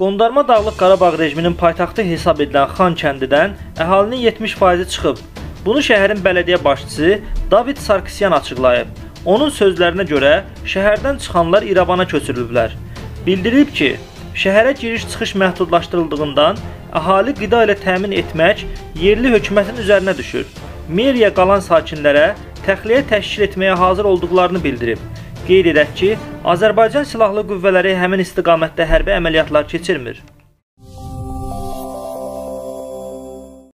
Qondarma Dağlıq Qarabağ rejiminin paytaxtı hesab edilən Xan kəndidən əhalinin 70%-i çıxıb. Bunu şəhərin bələdiyyə başçısı David Sarkisyan açıqlayıb. Onun sözlərinə görə şəhərdən çıxanlar İrəvana köçürülüblər. Bildirilib ki, şəhərə giriş-çıxış məhdudlaşdırıldığından əhali qida ilə təmin etmək yerli hökumətin üzərinə düşür. Meriya qalan sakinlərə təxliyə təşkil etməyə hazır olduqlarını bildirib. Qeyd edək ki, Azərbaycan Silahlı Qüvvələri həmin istiqamətdə hərbi əməliyyatlar keçirmir.